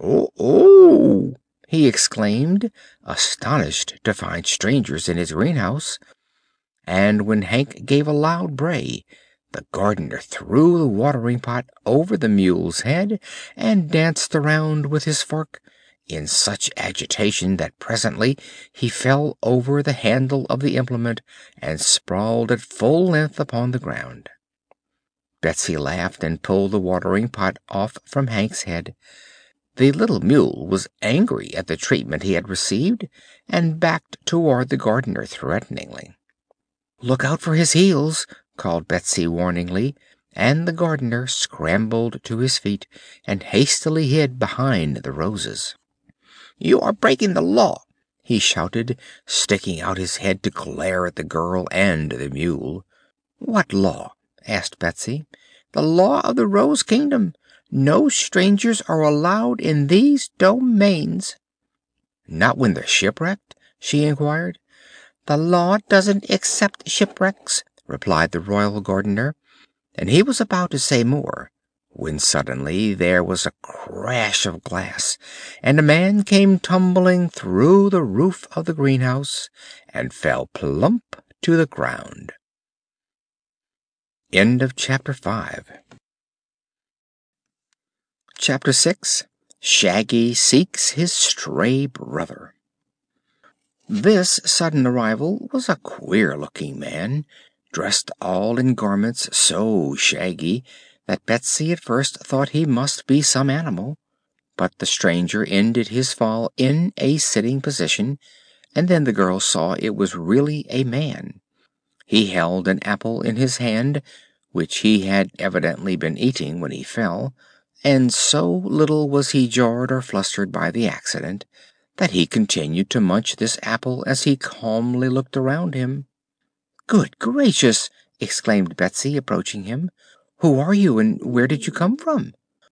"Oh, oh!" he exclaimed, astonished to find strangers in his greenhouse; and when Hank gave a loud bray the Gardener threw the watering pot over the mule's head and danced around with his fork, in such agitation that presently he fell over the handle of the implement and sprawled at full length upon the ground. Betsy laughed and pulled the watering pot off from Hank's head. The little mule was angry at the treatment he had received and backed toward the Gardener threateningly. "Look out for his heels!" called Betsy warningly, and the Gardener scrambled to his feet and hastily hid behind the roses. "You are breaking the Law!" he shouted, sticking out his head to glare at the girl and the mule. "What Law?" asked Betsy. "The Law of the Rose Kingdom. No strangers are allowed in these domains." "Not when they're shipwrecked?" she inquired. "The Law doesn't accept shipwrecks," replied the Royal Gardener, and he was about to say more when suddenly there was a crash of glass and a man came tumbling through the roof of the greenhouse and fell plump to the ground. End of chapter VI Shaggy Seeks His Stray Brother This sudden arrival was a queer looking man, dressed all in garments so shaggy that Betsy at first thought he must be some animal. But the stranger ended his fall in a sitting position and then the girl saw it was really a man. He held an apple in his hand, which he had evidently been eating when he fell, and so little was he jarred or flustered by the accident that he continued to munch this apple as he calmly looked around him. "Good gracious!" exclaimed Betsy, approaching him. "Who are you and where did you come from?"